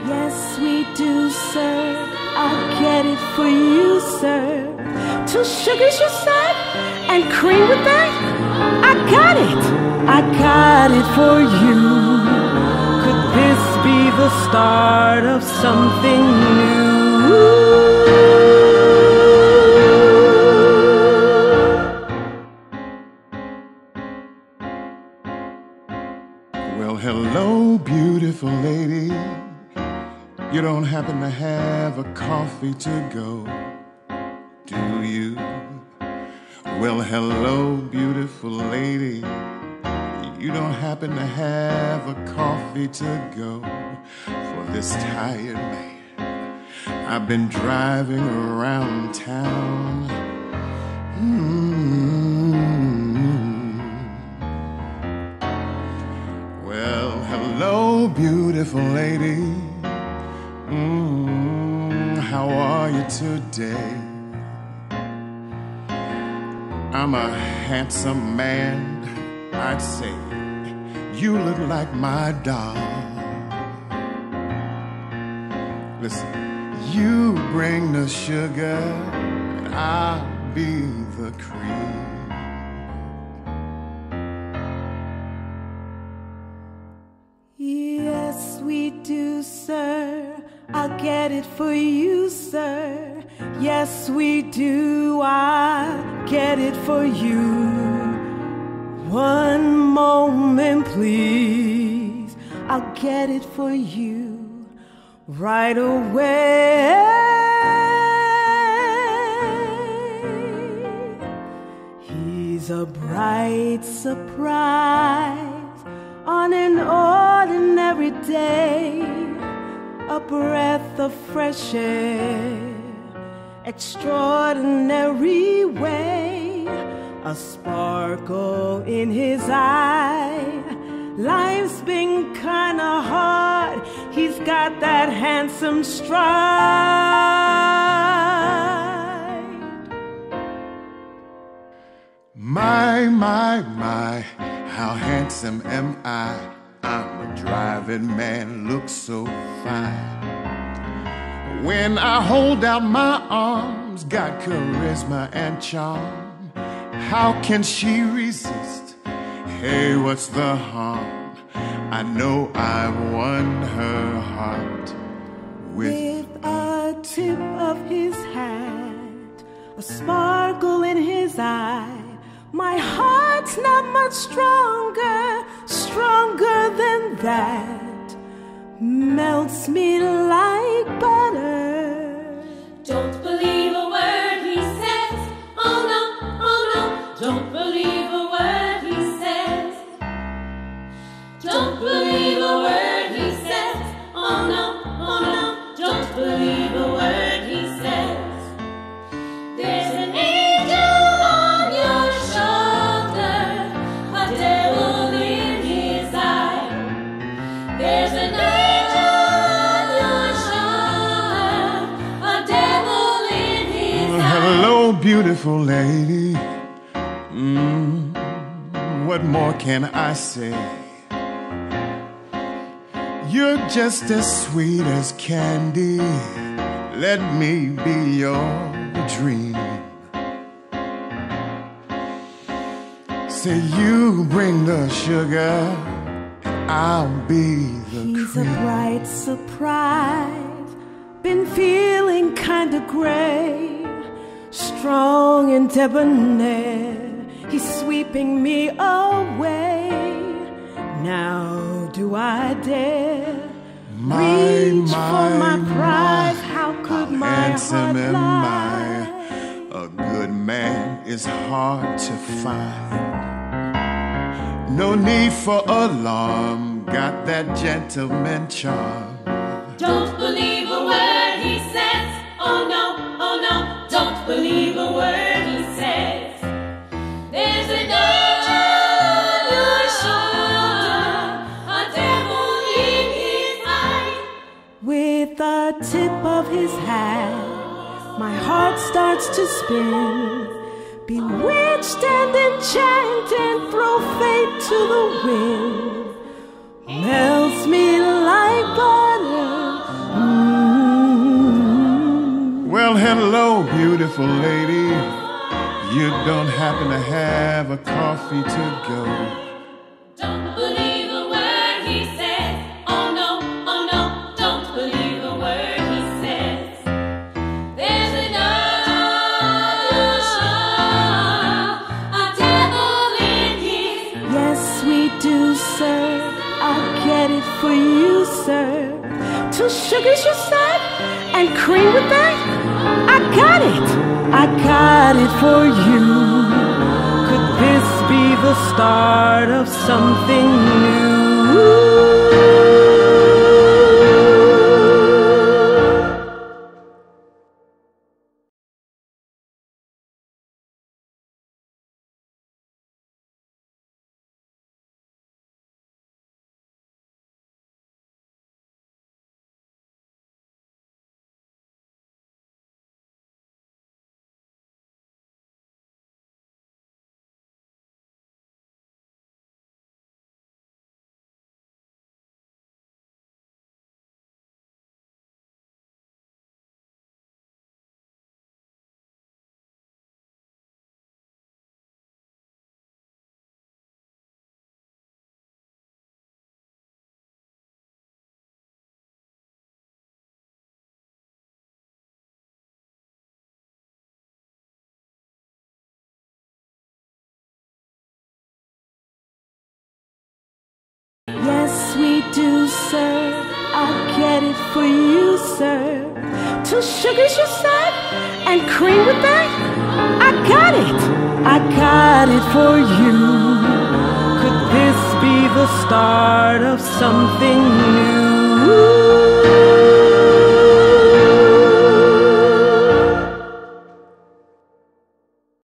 Yes, we do, sir. I'll get it for you, sir. Two sugars, you said? And cream with that? I got it. I got it for you. Could this be the start of something new? Well, hello, beautiful lady. You don't happen to have a coffee to go, do you? Well, hello, beautiful lady. You don't happen to have a coffee to go for this tired man. I've been driving around town. Mm. Well, hello, beautiful lady. Today? I'm a handsome man, I'd say. You look like my doll. Listen, you bring the sugar, and I'll be the cream. Yes, we do, sir. I'll get it for you, sir. Yes, we do. I'll get it for you. One moment, please. I'll get it for you right away. He's a bright surprise on an ordinary day, a breath of fresh air, extraordinary way, a sparkle in his eye. Life's been kinda hard, he's got that handsome stride. My, my, my, how handsome am I? I'm a driving man, look so fine. When I hold out my arms, got charisma and charm. How can she resist? Hey, what's the harm? I know I've won her heart with with a tip of his hat, a sparkle in his eye. My heart's not much stronger, stronger than that. Melts me like butter. Beautiful lady. Mm, what more can I say? You're just as sweet as candy. Let me be your dream. Say you bring the sugar, and I'll be the He's a bright surprise. Been feeling kinda gray, strong and debonair. He's sweeping me away. Now do I dare My, reach my, for my prize? my, How could how my handsome heart am lie? I? A good man is hard to find. No need for alarm, got that gentleman charm. Don't believe believe a word he says. There's a danger on your soul. a devil in his eye. With the tip of his hat, my heart starts to spin. Bewitched and enchanted, and throw fate to the wind. Melts me like butter. Mm -hmm. Well, hello, beautiful lady, you don't happen to have a coffee to go. Don't believe a word he says. Oh no, oh no, don't believe a word he says. There's another, a devil in his. Yes, we do, sir. I'll get it for you, sir. Two sugars, you said? And cream with that? I got it. For you. Could this be the start of something new? It for you, sir. Two sugars, you said? And cream with that? I got it. I got it for you. Could this be the start of something new?